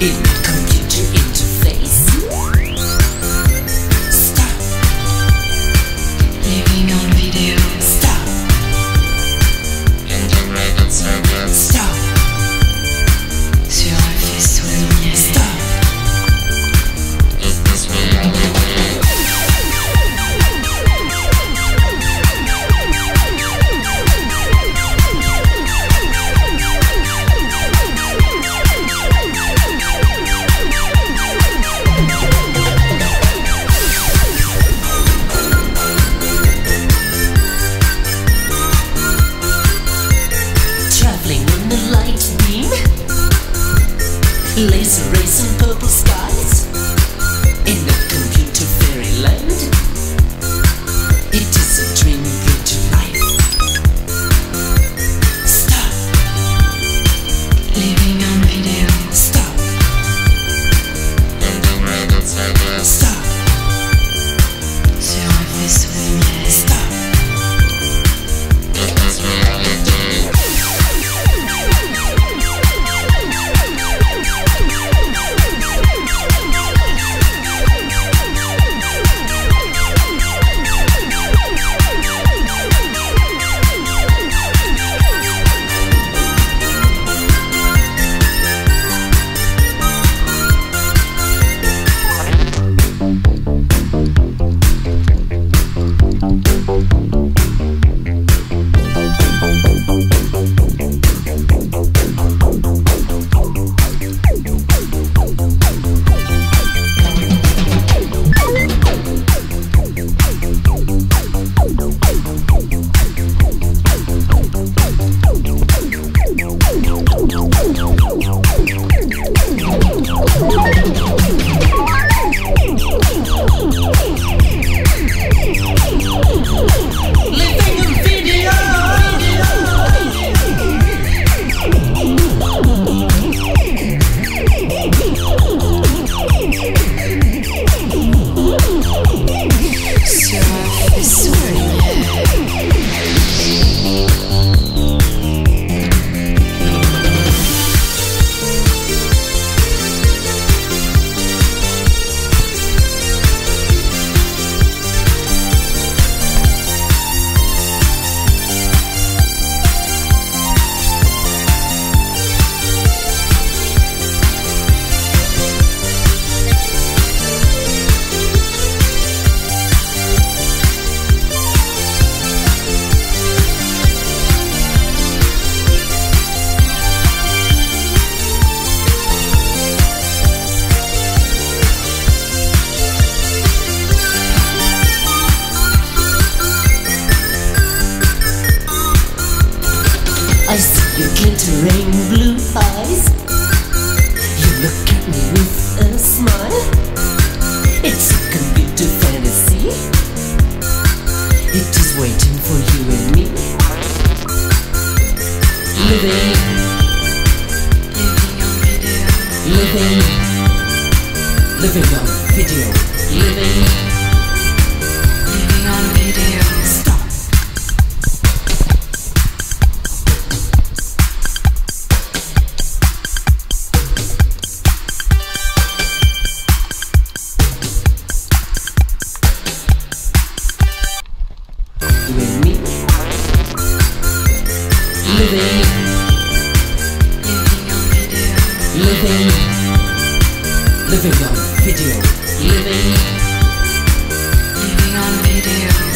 eat. Laser race and purple skies in computer fairyland. It is a dream. Stop, Living un your glittering blue eyes. You look at me with a smile. It's a computer fantasy. It is waiting for you and me. Living, Living on video. living, living on video. Living, Living living, living on video, living, living on video.